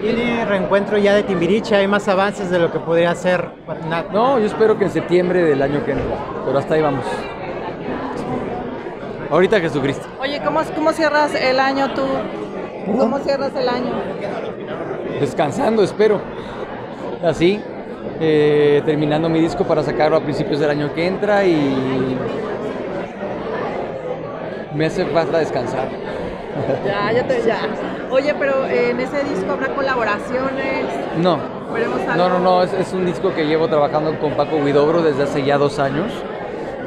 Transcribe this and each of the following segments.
¿Tiene reencuentro ya de Timbiriche? ¿Hay más avances de lo que podría ser? No, yo espero que en septiembre del año que entra, pero hasta ahí vamos. Ahorita Jesucristo. Oye, ¿cómo, cómo cierras el año tú? ¿Cómo cierras el año? Descansando, espero. Así, eh, terminando mi disco para sacarlo a principios del año que entra y me hace falta descansar. Ya, ya te, ya. Oye, pero eh, en ese disco habrá colaboraciones. No. No, no, no, es, es un disco que llevo trabajando con Paco Huidobro desde hace ya dos años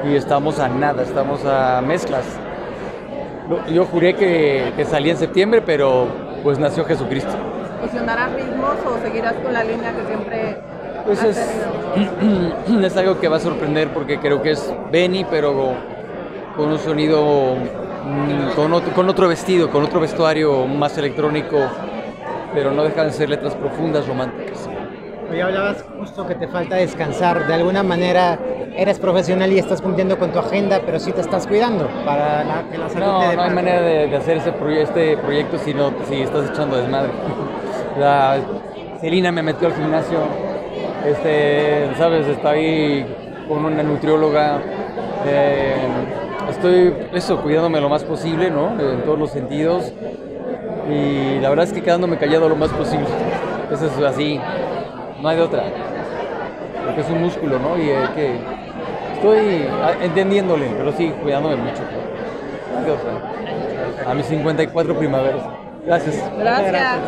y estamos a nada, estamos a mezclas. Yo juré que, que salía en septiembre, pero pues nació Jesucristo. ¿Fusionarás ritmos o seguirás con la línea que siempre Pues es, es algo que va a sorprender porque creo que es Benny, pero con un sonido, con otro, con otro vestido, con otro vestuario más electrónico, pero no dejan de ser letras profundas, románticas. Hoy hablabas justo que te falta descansar. De alguna manera eres profesional y estás cumpliendo con tu agenda, pero sí te estás cuidando para la- que la salud te No, dé no hay manera de, de hacer ese proye- este proyecto si, no, si estás echando desmadre. La Celina me metió al gimnasio, este, ¿sabes? Está ahí con una nutrióloga. eh, estoy, eso, cuidándome lo más posible, ¿no? En todos los sentidos. Y la verdad es que quedándome callado lo más posible. Eso es así, no hay de otra. Porque es un músculo, ¿no? Y hay que... Estoy entendiéndole, pero sí, cuidándome mucho. No hay de otra. A mis 54 primaveras. Gracias. Gracias.